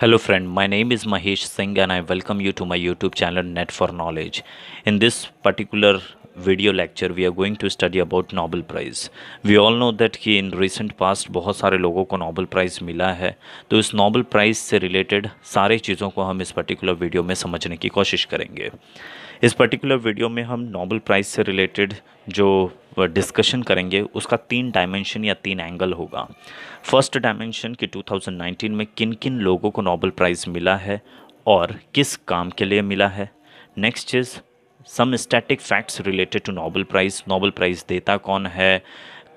Hello friend, my name is Mahesh Singh and I welcome you to my YouTube channel Net for Knowledge. In this particular video lecture we are going to study about Nobel Prize. We all know that कि in recent past बहुत सारे लोगों को Nobel Prize मिला है तो इस Nobel Prize से related सारे चीज़ों को हम इस particular वीडियो में समझने की कोशिश करेंगे इस पर्टिकुलर वीडियो में हम नोबल प्राइज़ से रिलेटेड जो डिस्कशन करेंगे, उसका तीन डायमेंशन या तीन एंगल होगा। फ़र्स्ट डायमेंशन कि 2019 में किन किन लोगों को नोबल प्राइज़ मिला है और किस काम के लिए मिला है। Next is some static facts related to Nobel prize Nobel prize देता कौन है?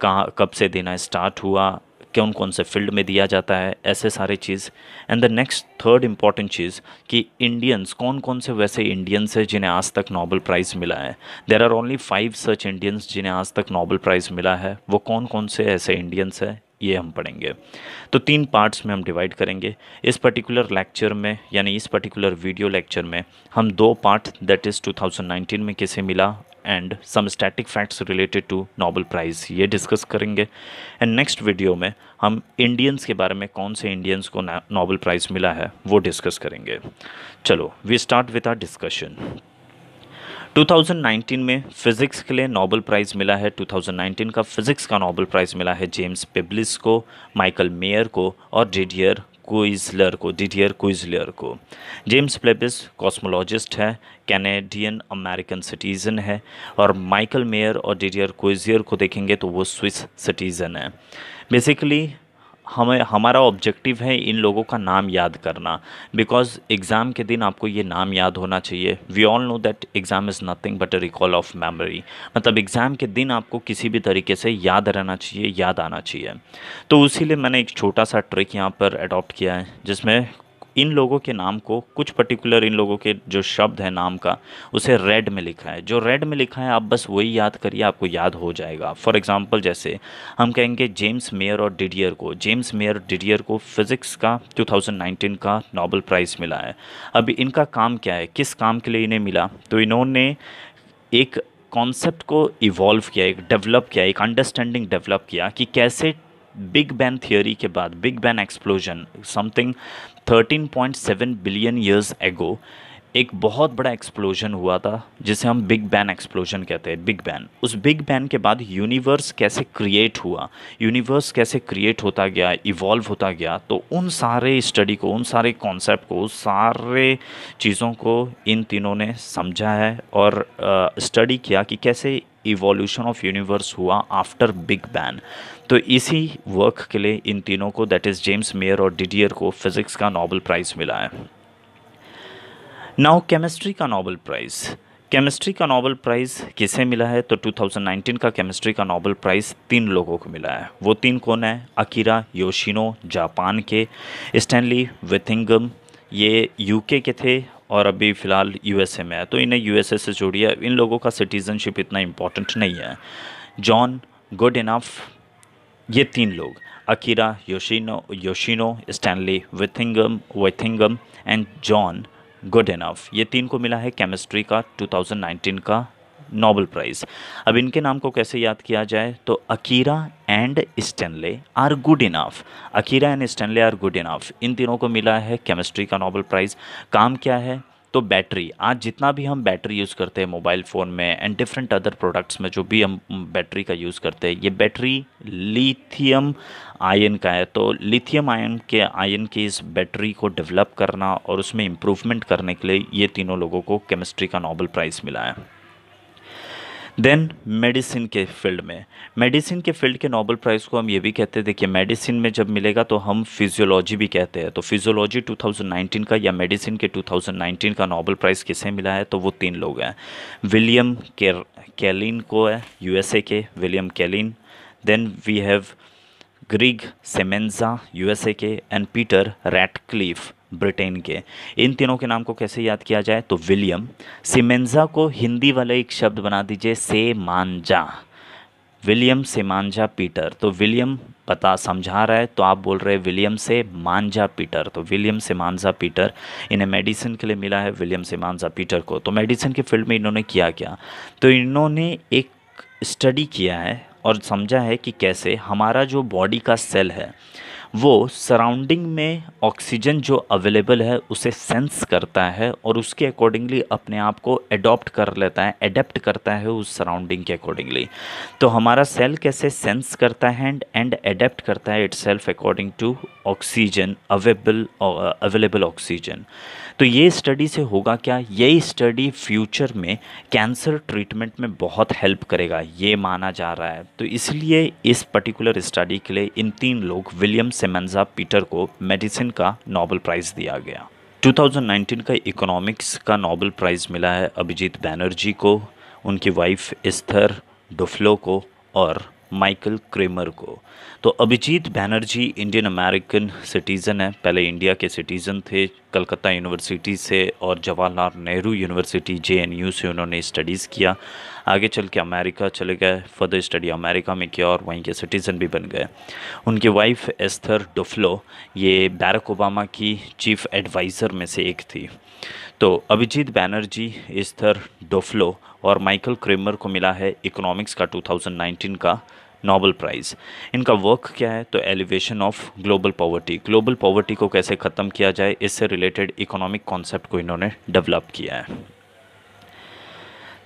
कहाँ, कब से देना स्टार्ट हुआ? कौन कौन से फ़ील्ड में दिया जाता है, ऐसे सारे चीज़। And the next third important चीज़, कि इंडियंस कौन कौन से वैसे इंडियंस हैं जिन्हें आज तक नोबल प्राइज़ मिला है? There are only five such Indians जिन्हें आज तक नोबल प्राइज़ मिला है। वो कौन कौन से ऐसे इंडियंस हैं, ये हम पढ़ेंगे। तो तीन पार्ट्स में हम डिवाइड करेंगे। इस पर्टिकुलर लेक्चर में, यानी इस पर्टिकुलर वीडियो लेक्चर में, हम दो पार्ट दैट इज़ 2019 में किसे मिला and some static facts related to Nobel prize ये डिस्कस करेंगे। एंड नेक्स्ट वीडियो में हम इंडियंस के बारे में कौन से इंडियंस को नोबल प्राइज़ मिला है, वो डिस्कस करेंगे। चलो we start with our discussion 2019 में फ़िज़िक्स के लिए नोबल प्राइज़ मिला है। 2019 का फ़िज़िक्स का नोबल प्राइज़ मिला है जेम्स पेबलिस को माइकल मेयर को और डिडियर क्विजलर को, डिडियर क्विजलर को। जेम्स प्लेबिस कॉस्मोलॉजिस्ट है, कैनेडियन अमेरिकन सिटीज़न है और माइकल मेयर और डिडियर क्विजियर को देखेंगे तो वो स्विस सिटीज़न है। बेसिकली हमें, हमारा ऑब्जेक्टिव है इन लोगों का नाम याद करना। बिकॉज़ एग्ज़ाम के दिन आपको ये नाम याद होना चाहिए। We all know that exam is nothing but a recall of memory मतलब एग्ज़ाम के दिन आपको किसी भी तरीके से याद रहना चाहिए, याद आना चाहिए। तो उसी मैंने एक छोटा सा ट्रिक यहाँ पर अडॉप्ट किया है, जिसमें इन लोगों के नाम को, कुछ पर्टिकुलर इन लोगों के जो शब्द है नाम का, उसे रेड में लिखा है। जो रेड में लिखा है, आप बस वही याद करिए, आपको याद हो जाएगा। फॉर एग्जांपल जैसे हम कहेंगे जेम्स मेयर और डिडियर को। जेम्स मेयर डिडियर को फिज़िक्स का 2019 का नोबल प्राइज़ मिला है। अभी इनका काम क्या है? किस काम के लिए इन्हें मिला? तो इन्होंने एक कॉन्सेप्ट को इवॉल्व किया, एक डेवलप किया, एक अंडरस्टैंडिंग डेवलप किया कि कैसे बिग बैन थियोरी के बाद big bang explosion something 13.7 billion years ago एक बहुत बड़ा एक्सप्लोजन हुआ था, जिसे हम बिग बैन एक्सप्लोजन कहते हैं बिग बैन उस बिग बैन के बाद यूनिवर्स कैसे क्रिएट हुआ? यूनिवर्स कैसे क्रिएट होता गया इवॉल्व होता गया तो उन सारे स्टडी को, उन सारे कॉन्सेप्ट को सारे चीज़ों को इन तीनों ने समझा है और स्टडी किया कि कैसे इवोल्यूशन ऑफ़ यूनिवर्स हुआ आफ्टर बिग बैन तो इसी वर्क के लिए इन तीनों को दैट इज़ जेम्स मेयर और डिडियर को फिज़िक्स का नोबल प्राइज़ मिला है। नाउ केमिस्ट्री का नोबल प्राइज़ केमिस्ट्री का नोबल प्राइज़ किसे मिला है? तो 2019 का केमिस्ट्री का नोबल प्राइज़ तीन लोगों को मिला है। वो तीन कौन है? अकीरा योशिनो जापान के स्टैनली विथिंगम ये यूके के थे और अभी फ़िलहाल यूएसए में है। तो इन्हें यूएसए से जोड़िए। इन लोगों का सिटीज़नशिप इतना इम्पोर्टेंट नहीं है। जॉन गुड इनफ ये तीन लोग। Akira Yoshino Yoshino Stanley Whittingham Whittingham and John Goodenough ये तीन को मिला है केमिस्ट्री का 2019 का नोबल प्राइज़ अब इनके नाम को कैसे याद किया जाए? तो Akira and Stanley are Goodenough Akira and Stanley are Goodenough इन तीनों को मिला है केमिस्ट्री का नोबल प्राइज़ काम क्या है? तो बैटरी, आज जितना भी हम बैटरी यूज़ करते हैं मोबाइल फ़ोन में एंड डिफरेंट अदर प्रोडक्ट्स में, जो भी हम बैटरी का यूज़ करते हैं, ये बैटरी लिथियम आयन का है। तो लिथियम आयन के आयन की इस बैटरी को डेवलप करना और उसमें इम्प्रूवमेंट करने के लिए ये तीनों लोगों को केमिस्ट्री का नोबल प्राइज़ मिला है। देन मेडिसिन के फ़ील्ड में। मेडिसिन के फ़ील्ड के नोबल प्राइज़ को हम ये भी कहते हैं, देखिए मेडिसिन में जब मिलेगा तो हम फिजियोलॉजी भी कहते हैं। तो फिजियोलॉजी 2019 का या मेडिसिन के 2019 का नोबल प्राइज़ किसे मिला है? तो वो तीन लोग हैं। विलियम केर कैलिन को है यूएसए के William Kaelin then we have Gregg Semenza USA के एंड पीटर रैटक्लिफ ब्रिटेन के। इन तीनों के नाम को कैसे याद किया जाए? तो विलियम, सिमेंजा को हिंदी वाले एक शब्द बना दीजिए से मांजा विलियम से मांझा पीटर। तो विलियम पता समझा रहा है तो आप बोल रहे हैं विलियम से मांझा पीटर। तो विलियम से मांझा पीटर, इन्हें मेडिसिन के लिए मिला है विलियम से मांझा पीटर को। तो मेडिसिन के फ़ील्ड में इन्होंने किया क्या? तो इन्होंने एक स्टडी किया है और समझा है कि कैसे हमारा जो बॉडी का सेल है वो सराउंडिंग में ऑक्सीजन जो अवेलेबल है, उसे सेंस करता है और उसके अकॉर्डिंगली अपने आप को एडॉप्ट कर लेता है एडेप्ट करता है उस सराउंडिंग के अकॉर्डिंगली तो हमारा सेल कैसे सेंस करता है एंड एंड एडेप्ट करता है itself according to oxygen available available oxygen तो ये स्टडी से होगा क्या? यही स्टडी फ्यूचर में कैंसर ट्रीटमेंट में बहुत हेल्प करेगा, ये माना जा रहा है। तो इसलिए इस पर्टिकुलर स्टडी के लिए इन तीन लोग विलियम सेमेंजा पीटर को मेडिसिन का नोबल प्राइज़ दिया गया। 2019 का इकोनॉमिक्स का नोबल प्राइज़ मिला है अभिजीत बैनर्जी को, उनकी वाइफ इस्थर डुफ्लो को और माइकल क्रेमर को। तो Abhijit Banerjee Indian American citizen है, पहले इंडिया के सिटीज़न थे, कलकत्ता यूनिवर्सिटी से और जवाहरलाल नेहरू यूनिवर्सिटी, जेएनयू से उन्होंने स्टडीज़ किया। आगे चल के अमेरिका चले गए, फर्दर स्टडी अमेरिका में किया और वहीं के सिटीज़न भी बन गए। उनकी वाइफ एस्थर डुफ्लो, ये बैरक ओबामा की चीफ़ एडवाइज़र में से एक थी। तो अभिजीत बैनर्जी, एस्थर डोफ्लो और माइकल क्रेमर को मिला है इकोनॉमिक्स का 2019 का नोबल प्राइज़ इनका वर्क क्या है? तो alleviation of global poverty global poverty को कैसे ख़त्म किया जाए? इससे रिलेटेड इकोनॉमिक कॉन्सेप्ट को इन्होंने डेवलप किया है।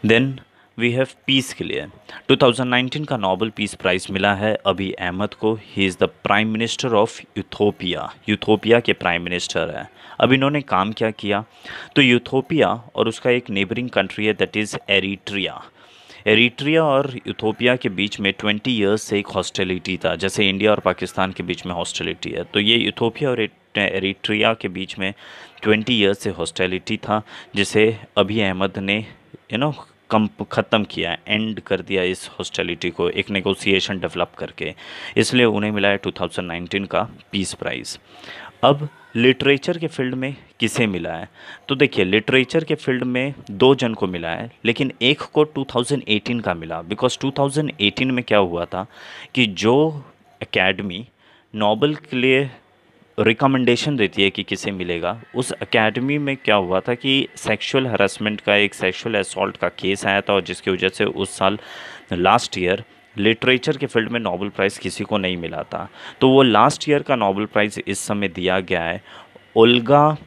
देन वी हैव पीस के लिए. 2019 का नोबल पीस प्राइज़ मिला है। अभी अहमद को ही is the prime minister of Ethiopia Ethiopia के प्राइम मिनिस्टर है। अब इन्होंने काम क्या किया? तो यूथोपिया और उसका एक नेबरिंग कंट्री है दैट इज़ एरिट्रिया एरिट्रिया और यूथोपिया के बीच में 20 इयर्स से एक हॉस्टेलिटी था, जैसे इंडिया और पाकिस्तान के बीच में हॉस्टेलिटी है। तो ये यूथोपिया और एरिट्रिया के बीच में 20 इयर्स से हॉस्टेलिटी था, जिसे अभी अहमद ने यू नो कम, ख़त्म किया एंड कर दिया इस हॉस्टेलिटी को, एक नेगोशिएशन डेवलप करके। इसलिए उन्हें मिला है 2019 का पीस प्राइज़ अब लिटरेचर के फ़ील्ड में किसे मिला है? तो देखिए, लिटरेचर के फ़ील्ड में दो जन को मिला है, लेकिन एक को 2018 का मिला। बिकॉज़ 2018 में क्या हुआ था कि जो एकेडमी नोबल के लिए रिकमेंडेशन देती है कि किसे मिलेगा, उस एकेडमी में क्या हुआ था कि सेक्सुअल हरासमेंट का एक सेक्सुअल असॉल्ट का केस आया था, और जिसकी वजह से उस साल लास्ट ईयर लिटरेचर के फ़ील्ड में नोबल प्राइज़ किसी को नहीं मिला था। तो वो लास्ट ईयर का नोबल प्राइज़ इस समय दिया गया है ओल्गा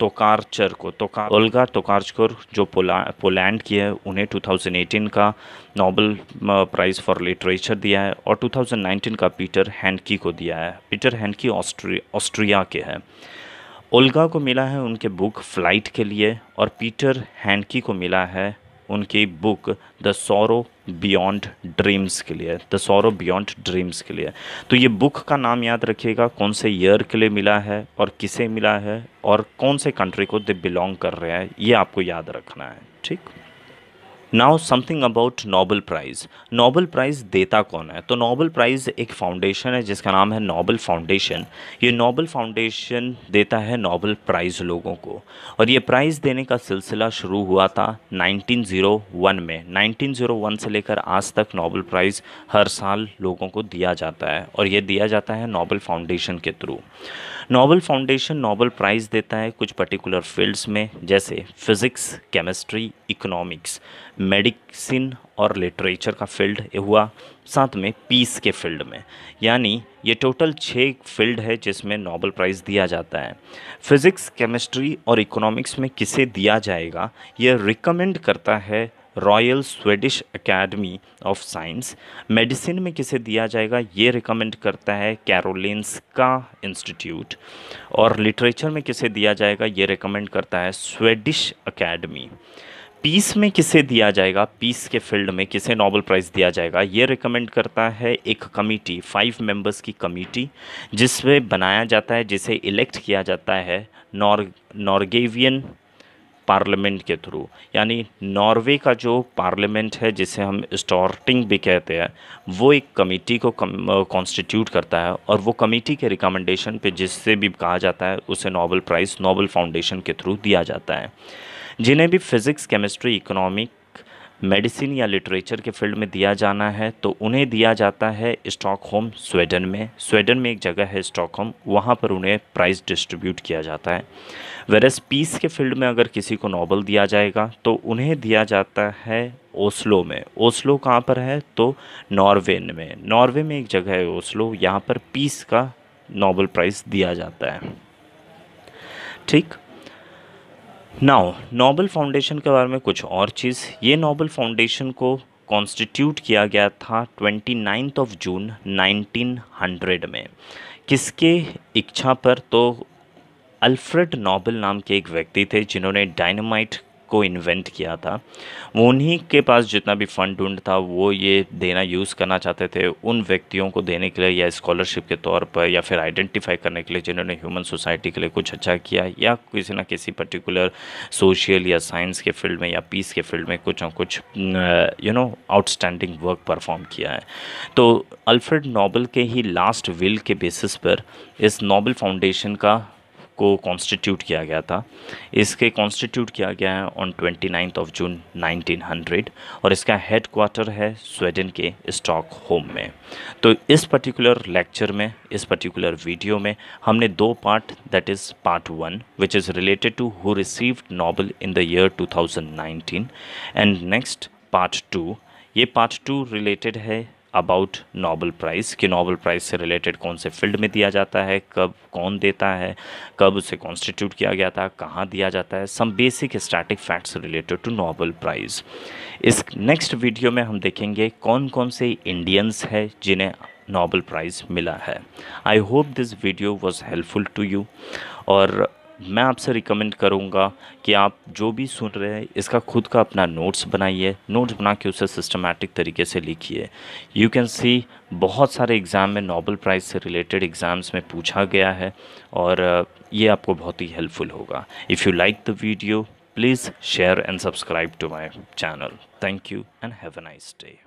तोकारचर को। तोकार ओल्गा तोकारचकर जो पोला, पोलैंड की है, उन्हें 2018 का नोबल प्राइज़ फॉर लिटरेचर दिया है और 2019 का पीटर हैंडकी को दिया है। पीटर हैंडकी ऑस्ट्रिया ऑस्ट्रिया के हैं। ओल्गा को मिला है उनके बुक फ़्लाइट के लिए और पीटर हैंडकी को मिला है उनकी book the sorrow beyond dreams के लिए द सौरो बियॉन्ड ड्रीम्स के लिए। तो ये बुक का नाम याद रखिएगा, कौन से ईयर के लिए मिला है और किसे मिला है और कौन से कंट्री को दे बिलोंग कर रहे हैं, ये आपको याद रखना है, ठीक? Now something about Nobel prize Nobel prize देता कौन है? तो नोबल प्राइज़ एक फाउंडेशन है जिसका नाम है नोबल फाउंडेशन ये नोबल फाउंडेशन देता है नोबल प्राइज़ लोगों को। और ये प्राइज़ देने का सिलसिला शुरू हुआ था 1901 में। 1901 से लेकर आज तक नोबल प्राइज़ हर साल लोगों को दिया जाता है और ये दिया जाता है नोबल फाउंडेशन के through Nobel foundation Nobel prize देता है कुछ पर्टिकुलर फील्ड्स में, जैसे फिज़िक्स केमिस्ट्री इकोनॉमिक्स मेडिसिन और लिटरेचर का फ़ील्ड हुआ, साथ में पीस के फ़ील्ड में। यानी ये टोटल छः फ़ील्ड है जिसमें नोबल प्राइज़ दिया जाता है। फिज़िक्स केमिस्ट्री और इकोनॉमिक्स में किसे दिया जाएगा, ये रिकमेंड करता है royal Swedish academy of science medicine में किसे दिया जाएगा? ये रिकमेंड करता है कैरोलिन्सका इंस्टीट्यूट और लिटरेचर में किसे दिया जाएगा? ये रिकमेंड करता है स्वेडिश एकेडमी पीस में किसे दिया जाएगा? पीस के फ़ील्ड में किसे नोबल प्राइज़ दिया जाएगा? ये रिकमेंड करता है एक कमेटी फाइव मेंबर्स की कमेटी जिसमें बनाया जाता है, जिसे इलेक्ट किया जाता है नॉर नॉर्गेवियन पार्लियामेंट के थ्रू। यानी नॉर्वे का जो पार्लियामेंट है, जिसे हम स्टॉर्टिंग भी कहते हैं, वो एक कमेटी को कॉन्स्टिट्यूट करता है और वो कमेटी के रिकमेंडेशन पे जिससे भी कहा जाता है, उसे नोबल प्राइज़ नोबल फाउंडेशन के थ्रू दिया जाता है। जिन्हें भी फिज़िक्स केमिस्ट्री इकोनॉमिक मेडिसिन या लिटरेचर के फ़ील्ड में दिया जाना है तो उन्हें दिया जाता है स्टॉकहोम, स्वीडन में। स्वीडन में एक जगह है स्टॉकहोम, वहाँ पर उन्हें प्राइज़ डिस्ट्रीब्यूट किया जाता है। वेरस पीस के फ़ील्ड में अगर किसी को नोबल दिया जाएगा तो उन्हें दिया जाता है ओस्लो में। ओस्लो कहाँ पर है? तो नॉर्वे में। नॉर्वे में एक जगह है ओस्लो, यहाँ पर पीस का नोबल प्राइज़ दिया जाता है। ठीक? नाउ नोबल फाउंडेशन के बारे में कुछ और चीज़। ये नोबल फाउंडेशन को कॉन्स्टिट्यूट किया गया था ट्वेंटी नाइन्थ ऑफ़ जून 1900 में। किसके इच्छा पर तो अल्फ्रेड नोबल नाम के एक व्यक्ति थे जिन्होंने डायनामाइट को इन्वेंट किया था। उन्हीं के पास जितना भी फंड ढूंढ था, वो ये देना यूज़ करना चाहते थे उन व्यक्तियों को देने के लिए या स्कॉलरशिप के तौर पर या फिर आइडेंटिफाई करने के लिए जिन्होंने ह्यूमन सोसाइटी के लिए कुछ अच्छा किया या किसी ना किसी पर्टिकुलर सोशल या साइंस के फ़ील्ड में या पीस के फ़ील्ड में कुछ ना कुछ you know outstanding work perform किया है। तो अल्फ्रेड नोबल के ही लास्ट विल के बेसिस पर इस नोबल फाउंडेशन का को कॉन्स्टिट्यूट किया गया था। इसके कॉन्स्टिट्यूट किया गया है on twenty ninth of June 1900 और इसका हेड क्वार्टर है स्वीडन के स्टॉक होम में। तो इस पर्टिकुलर लेक्चर में, इस पर्टिकुलर वीडियो में हमने दो part that is part one which is related to who received Nobel in the year 2019 and next part two ये पार्ट टू रिलेटेड है अबाउट नोबल प्राइज़ कि नोबल प्राइज़ से related कौन से फ़ील्ड में दिया जाता है, कब कौन देता है, कब उसे कॉन्स्टिट्यूट किया गया था, कहाँ दिया जाता है some basic static facts related to Nobel prize इस नेक्स्ट वीडियो में हम देखेंगे कौन कौन से इंडियंस है जिन्हें नोबल प्राइज़ मिला है. I hope this video was helpful to you और मैं आपसे रिकमेंड करूँगा कि आप जो भी सुन रहे हैं, इसका खुद का अपना नोट्स बनाइए। नोट्स बना के उसे सिस्टमेटिक तरीके से लिखिए। यू कैन सी बहुत सारे एग्ज़ाम में नोबल प्राइज़ से रिलेटेड एग्ज़ाम्स में पूछा गया है और ये आपको बहुत ही हेल्पफुल होगा। If you like the video please share and subscribe to my channel thank you and have a nice day